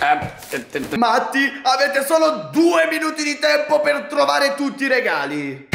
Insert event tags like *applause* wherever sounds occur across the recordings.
Eh, Matti, avete solo due minuti di tempo per trovare tutti i regali.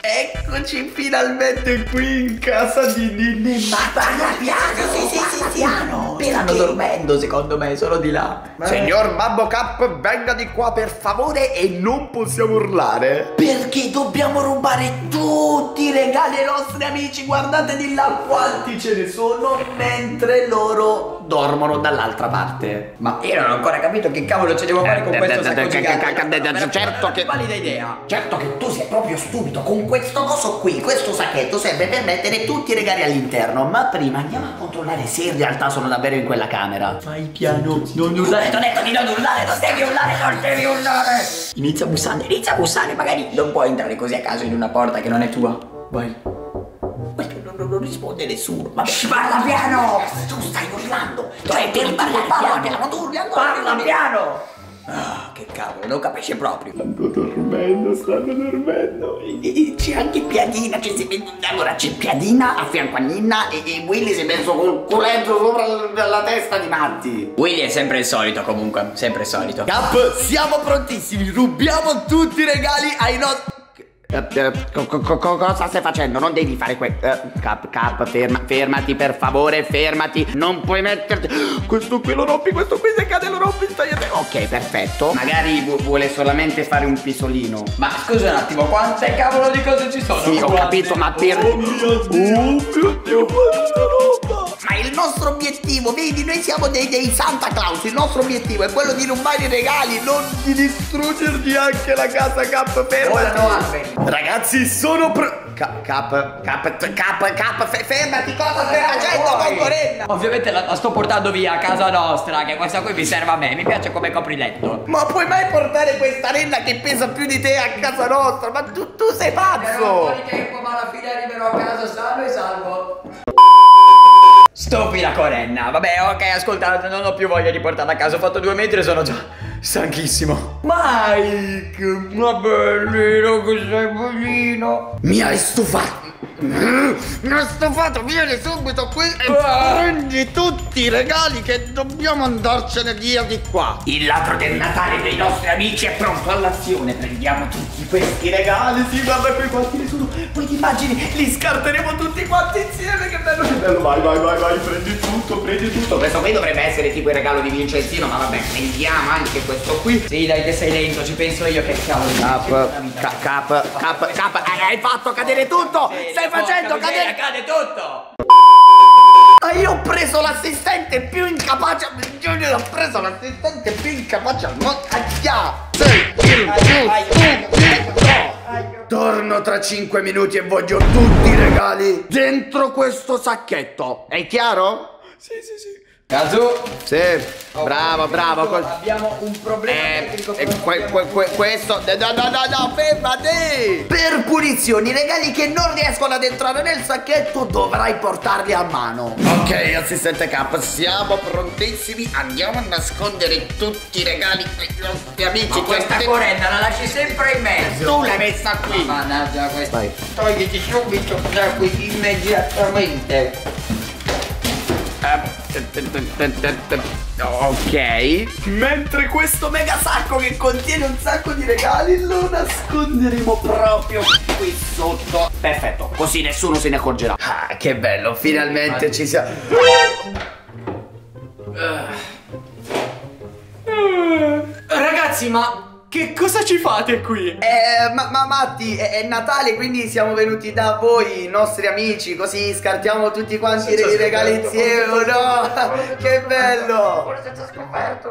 Eccoci finalmente qui in casa di Ninni. Ma parla piano, sì, sì, sì, piano. Stanno dormendo, secondo me, sono di là. Signor Babbo Cap, venga di qua per favore e non possiamo urlare. Perché dobbiamo rubare tutti i regali ai nostri amici? Guardate di là quanti ce ne sono, mentre loro dormono dall'altra parte. Ma io non ho ancora capito che cavolo ci devo fare con Eh, questo eh, sacco eh, gigante. eh, eh, eh, certo che- valida idea. Certo che tu sei proprio stupido. Con questo coso qui, questo sacchetto serve per mettere tutti i regali all'interno. Ma prima andiamo a controllare se in realtà sono davvero in quella camera. Fai piano, non urlare. Ti ho detto di non urlare, non devi urlare, non devi urlare. Inizia bussando, inizia a bussare. Magari non puoi entrare così a caso in una porta che non è tua. Vai. Non, risponde nessuno. Ma parla piano! Tu stai urlando! Cioè, devi parlare piano, piano, tu urli ancora! Parla piano! Ah, che cavolo, non capisce proprio. Stanno dormendo, stanno dormendo. E- e C'è anche Piadina, si- allora c'è Piadina a fianco a Ninna e, e Willy si è messo col culetto sopra la testa di Matti. Willy è sempre il solito comunque, sempre il solito. Cap, siamo prontissimi. Rubiamo tutti i regali ai nostri. Eh, eh, co- co- co- cosa stai facendo? Non devi fare questo. cap, cap, ferma, fermati per favore, fermati. Non puoi metterti. Questo qui lo rompi, questo qui se cade lo rompi, stai a te. Ok, perfetto. Magari vu- vuole solamente fare un pisolino. Ma scusa un attimo, quante cavolo di cose ci sono? Sì, ho capito, ma per. Oh mio Dio, quanta roba! Il nostro obiettivo, vedi, noi siamo dei, dei Santa Claus, il nostro obiettivo è quello di rubare i regali, non Di distruggergli anche la casa, Cap, fermati! Ragazzi, sono pro... Ca- Cap, Cap, Cap, Cap, fe- fermati, cosa stai facendo, Concorrenna? Ovviamente la, la sto portando via a casa nostra, che questa qui mi serve a me, mi piace come copriletto. Ma puoi mai portare questa renna che pesa più di te a casa nostra? Ma tu, tu sei pazzo! tempo, ma alla fine arriverò a casa sano e salvo. Stupida Corenna, vabbè ok ascoltate non ho più voglia di portarla a casa, ho fatto due metri e sono già stanchissimo. Mike, ma bellino che sei bellino. Mi hai stufato! Mi stufato, vieni subito qui e prendi tutti i regali che dobbiamo andarcene via di qua! Il ladro del Natale dei nostri amici è pronto all'azione, prendiamo tutti questi regali, sì guarda qui quanti ne sono, poi ti immagini, li scarteremo tutti quanti insieme, che bello che bello, vai vai vai vai, prendi tutto, prendi tutto. Questo qui dovrebbe essere tipo il regalo di Vincenzino, ma vabbè, prendiamo anche questo qui. Sì dai che sei lento, ci penso io che cavolo. Cap, ca- cap, cap, cap, hai- hai fatto cadere tutto! Stai facendo cadere... cade tutto! Ah, io ho preso l'assistente più incapace Junior ho preso l'assistente più incapace al mondo Aia! Torno tra 5 minuti e voglio tutti i regali dentro questo sacchetto È chiaro? Sì sì sì Kazu Sì, bravo, bravo. col- Abbiamo un problema Eh, tecnico eh, que- que- que- questo... No, no, no, no, fermati! Per punizioni, i regali che non riescono ad entrare nel sacchetto dovrai portarli a mano Ok, assistente K, siamo prontissimi. Andiamo a nascondere tutti i regali ai nostri amici. Ma questa che- correnda la lasci sempre in mezzo Tu l'hai messa qui. Mannaggia questa Vai. Togliti subito da qui immediatamente Ok. Mentre questo mega sacco che contiene un sacco di regali lo nasconderemo proprio qui sotto Perfetto, così nessuno se ne accorgerà. Ah, che bello, finalmente ci siamo Ragazzi, ma che cosa ci fate qui? Eh, ma, ma Matti, è, è Natale, quindi siamo venuti da voi, i nostri amici, così scartiamo tutti quanti i regali insieme, no? *laughs* Che bello!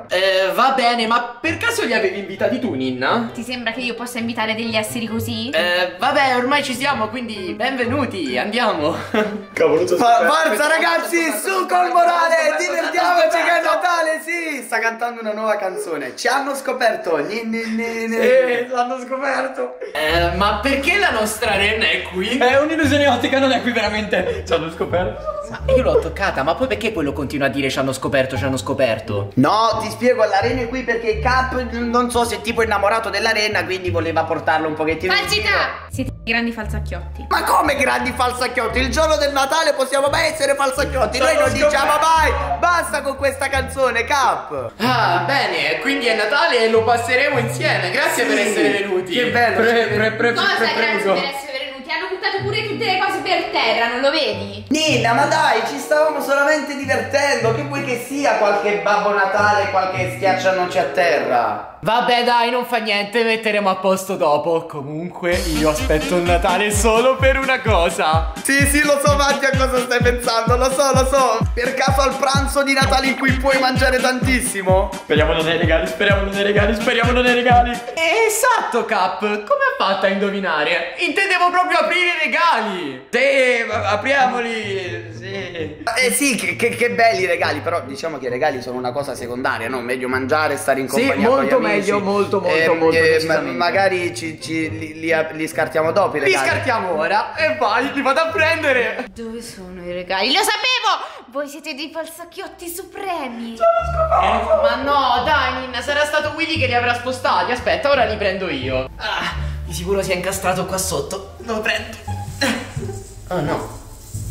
Eh, va bene, ma per caso li avevi invitati tu, Ninna? Ti sembra che io possa invitare degli esseri così? Eh, vabbè, ormai ci siamo, quindi benvenuti, andiamo. *laughs* Ma forza ragazzi, su col morale, divertiamoci che è Natale, sì! Sta cantando una nuova canzone, ci hanno scoperto, ni, ni, ni. Eh, l'hanno scoperto. Eh, ma perché la nostra renna è qui? È un'illusione ottica, non è qui veramente. Ci hanno scoperto. Ma io l'ho toccata, ma poi perché quello continua a dire ci hanno scoperto, ci hanno scoperto? No, ti spiego, la rena è qui perché Cap non so se è tipo innamorato della rena, quindi voleva portarlo un pochettino in giro. Falsità! Siete grandi falsacchiotti. Ma come grandi falsacchiotti? Il giorno del Natale possiamo mai essere falsacchiotti? Noi non diciamo mai basta con questa canzone, Cap! Ah, bene, quindi è Natale e lo passeremo insieme. Grazie per essere venuti. Che bello, Pre, pre, pre, Cosa pre- grazie prego. per essere venuti? Hanno buttato pure tutte le cose per terra, non lo vedi? Nina, ma dai, ci stavamo solamente divertendo. Che vuoi che sia qualche Babbo Natale, qualche schiaccianoci a terra? Vabbè dai, non fa niente, metteremo a posto dopo. Comunque io aspetto il Natale solo per una cosa. Sì, sì, lo so, Matti, a cosa stai pensando, lo so, lo so. Per caso al pranzo di Natale in cui puoi mangiare tantissimo? Speriamo non hai regali, speriamo non hai regali, speriamo non hai regali. Esatto, Cap, come ha fatto a indovinare? Intendevo proprio aprire i regali. Sì, apriamoli. Sì. Eh sì, che, che- che belli i regali, però diciamo che i regali sono una cosa secondaria, no? Meglio mangiare, stare in Sì, compagnia con gli molto amici. meglio, molto, molto, Ehm, molto ma- decisamente. magari ci, ci- li, li- li scartiamo dopo i Li regali. scartiamo ora e vai, li vado a prendere. Dove sono i regali? Lo sapevo! Voi siete dei falsacchiotti supremi. Ma no, dai, Ninna, sarà stato Willy che li avrà spostati. Aspetta, ora li prendo io. Ah, di sicuro si è incastrato qua sotto. Lo prendo. Oh no.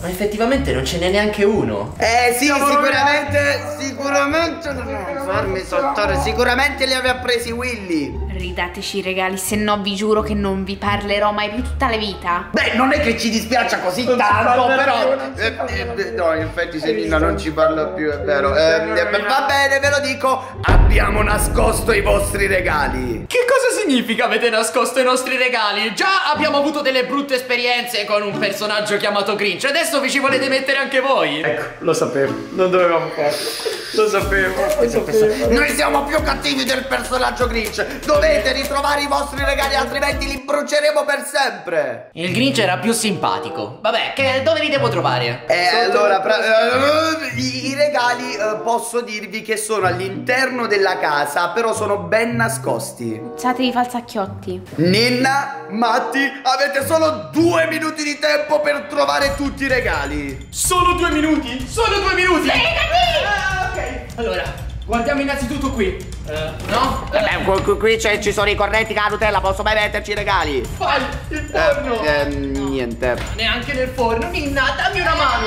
Ma effettivamente non ce n'è neanche uno. Eh sì, Siamo sicuramente, sicuramente non farmi saltare, sicuramente li aveva presi Willy. Ridateci i regali, se no vi giuro che non vi parlerò mai più tutta la vita. Beh, non è che ci dispiaccia così tanto, però. Eh, eh, no, in effetti se Nina non ci parla più, è vero. Eh, eh, va bene, ve lo dico. Abbiamo nascosto i vostri regali. Che cosa significa avete nascosto i nostri regali? Già abbiamo avuto delle brutte esperienze con un personaggio chiamato Grinch. Adesso vi ci volete mettere anche voi? Ecco, lo sapevo. Non dovevamo farlo. Lo sapevo. Lo sapevo. Noi siamo più cattivi del personaggio Grinch. Dovete ritrovare i vostri regali, altrimenti li bruceremo per sempre. Il Grinch era più simpatico. Vabbè, che, dove li devo trovare? Eh, allora, pra- eh, i, i regali eh, posso dirvi che sono all'interno della casa, però sono ben nascosti. Siete dei falsacchiotti. Ninna, Matti, avete solo due minuti di tempo per trovare tutti i regali. Solo due minuti? Solo due minuti? Ah, ok. Allora, guardiamo innanzitutto qui. Eh, no? Eh, Beh, qui, qui- ci sono i cornetti con la Nutella, posso mai metterci i regali? Vai, il forno. Eh, ehm, niente. Neanche nel forno. Ninna, dammi una mano.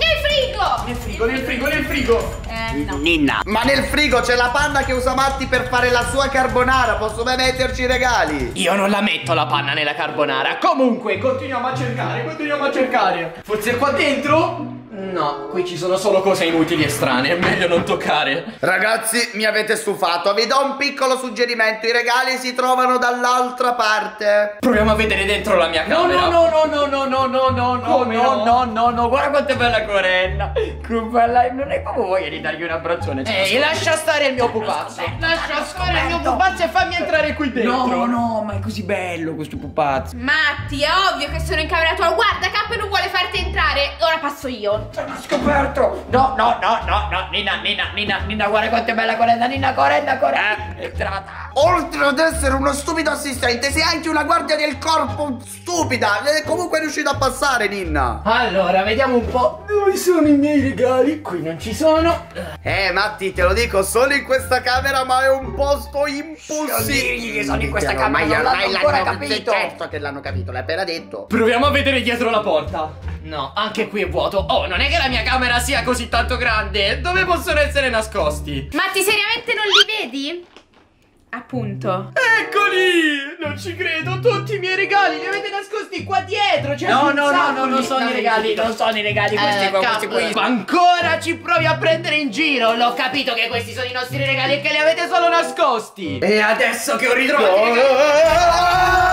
Nel frigo! Nel frigo, nel frigo, nel frigo. Eh, no. Ninna. Ma nel frigo c'è la panna che usa Matti per fare la sua carbonara, posso mai metterci i regali? Io non la metto la panna nella carbonara. Comunque, continuiamo a cercare, continuiamo a cercare. Forse qua dentro? No, qui ci sono solo cose inutili e strane. È meglio non toccare. Ragazzi, mi avete stufato, vi do un piccolo suggerimento, i regali si trovano dall'altra parte. Proviamo a vedere dentro la mia camera. No, no, no, no, no, no, no, no, Come no, no? no, no, no, guarda quanto è bella Corenna. Che bella, non hai proprio voglia di dargli un abbraccione. Ehi, lascia stare il mio pupazzo. Lascia stare il mio pupazzo e fammi qui dentro. No, no, ma è così bello questo pupazzo. Matti, è ovvio che sono in camera tua. Guarda, K non vuole farti entrare. Ora passo io. Sono scoperto. No, no, no, no, no, Nina, Nina, Nina, Nina, guarda quanto è bella Corenna, Nina, Corenna, Corenna. È entrata. Oltre ad essere uno stupido assistente, sei anche una guardia del corpo stupida. E comunque è riuscito a passare, Ninna. Allora, vediamo un po'. Dove sono i miei regali? Qui non ci sono. Eh, Matti, te lo dico, solo in questa camera, ma è un posto Digli che sono in questa Chiaro, camera, ma non l'hanno ormai ancora l'hanno- capito. Certo che l'hanno capito, l'hai appena detto. Proviamo a vedere dietro la porta. No, anche qui è vuoto. Oh, non è che la mia camera sia così tanto grande. Dove possono essere nascosti? Matti, seriamente non li vedi? Appunto. Eccoli! Non ci credo, tutti i miei regali li avete nascosti qua dietro. C'è No, no, no, no, non sono No, i regali, non sono i regali questi Eh, qua, questi qui. Ma ancora ci provi a prendere in giro? L'ho capito che questi sono i nostri regali e che li avete solo nascosti. E adesso che ho ritrovato i regali. Oh,